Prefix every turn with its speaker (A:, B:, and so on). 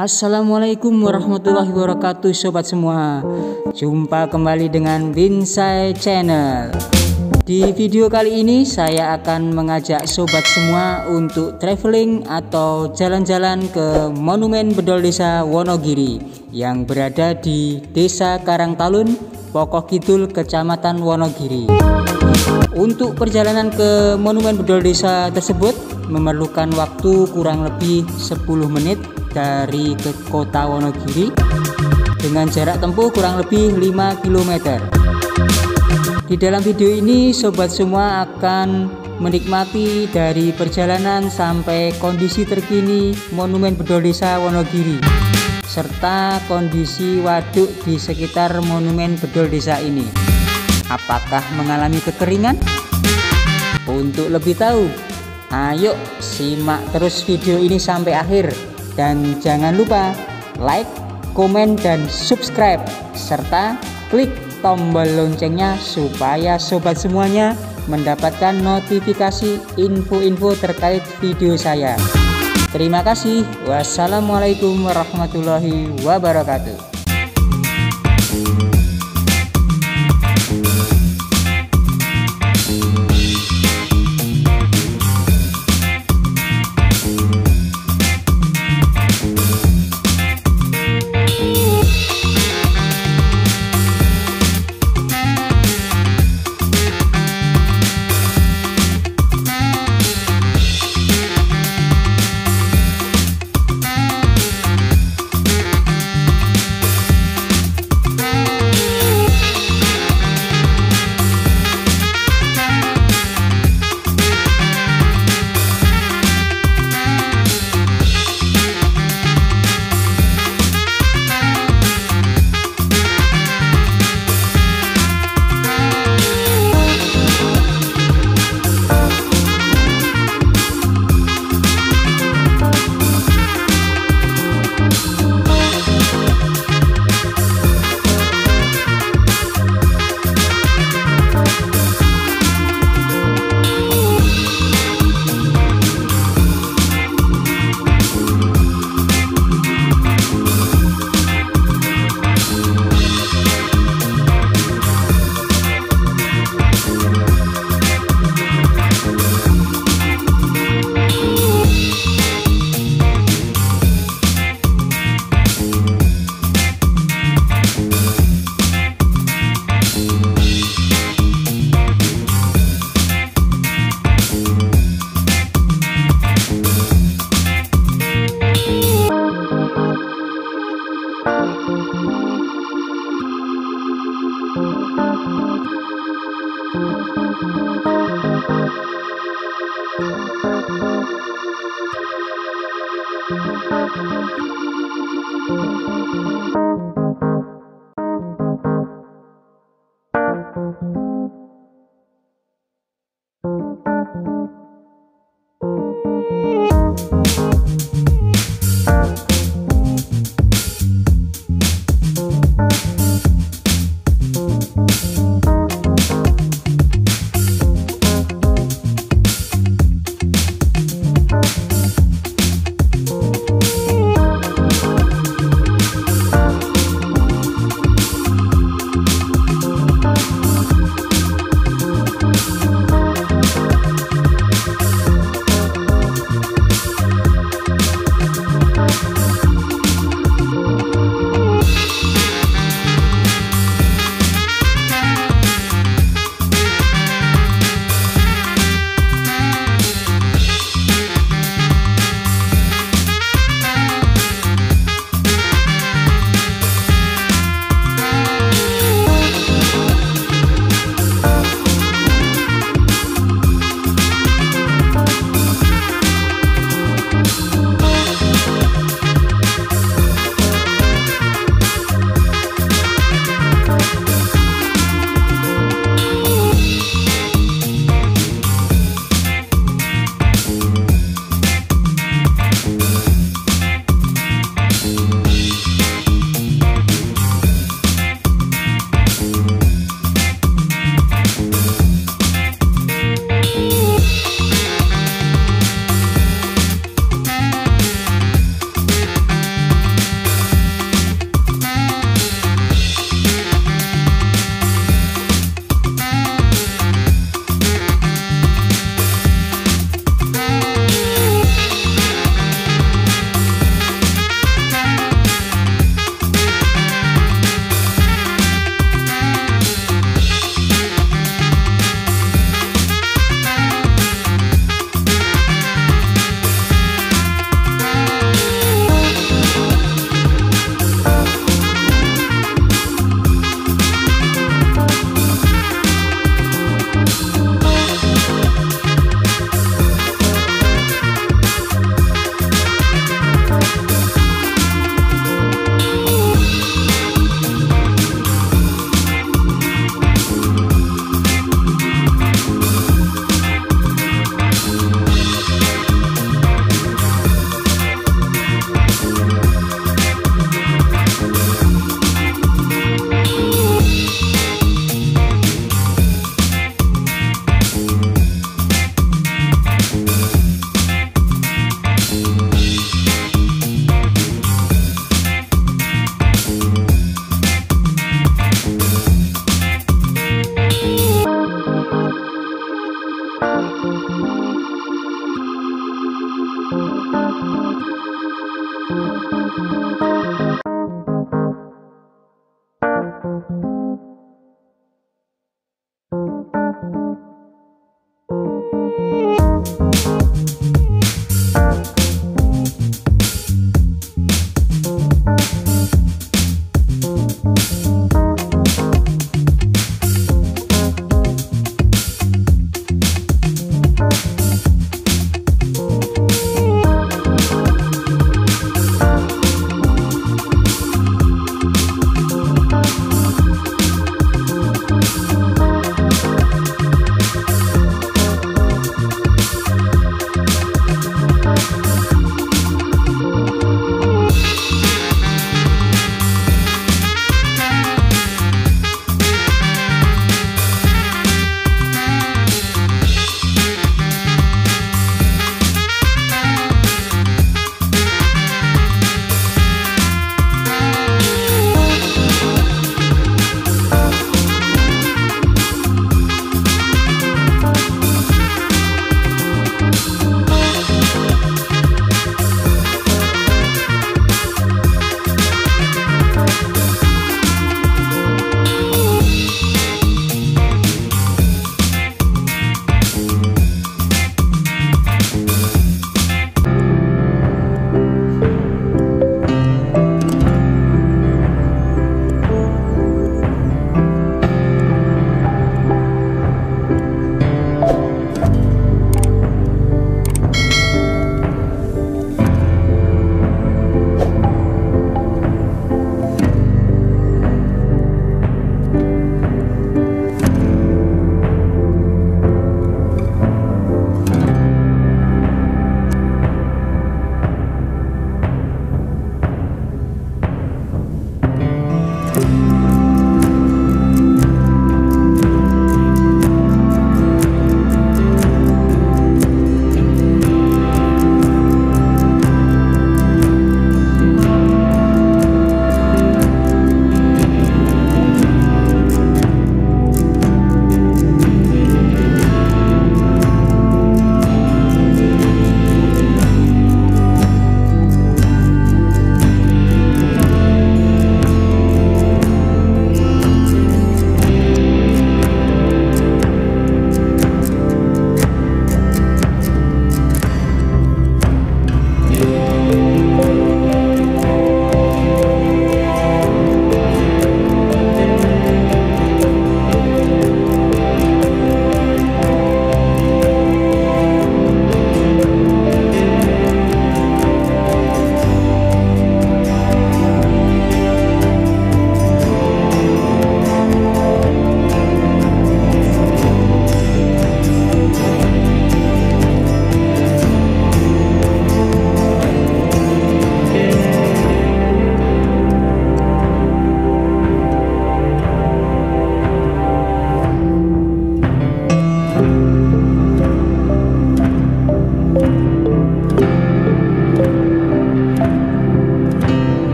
A: Assalamualaikum warahmatullahi wabarakatuh sobat semua. Jumpa kembali dengan Binsai Channel. Di video kali ini saya akan mengajak sobat semua untuk traveling atau jalan-jalan ke Monumen Bedol Desa Wonogiri Yang berada di Desa Karangtalun, Pokok Kidul, Kecamatan Wonogiri. Untuk perjalanan ke Monumen Bedol Desa tersebut memerlukan waktu kurang lebih 10 menit dari ke kota Wonogiri dengan jarak tempuh kurang lebih 5 km. Di dalam video ini sobat semua akan menikmati dari perjalanan sampai kondisi terkini Monumen Bedol Desa Wonogiri serta kondisi waduk di sekitar Monumen Bedol Desa ini. Apakah mengalami kekeringan? Untuk lebih tahu, ayo simak terus video ini sampai akhir dan jangan lupa like, komen, dan subscribe serta klik tombol loncengnya supaya sobat semuanya mendapatkan notifikasi info-info terkait video saya. Terima kasih. Wassalamualaikum warahmatullahi wabarakatuh. Thank you. Thank you.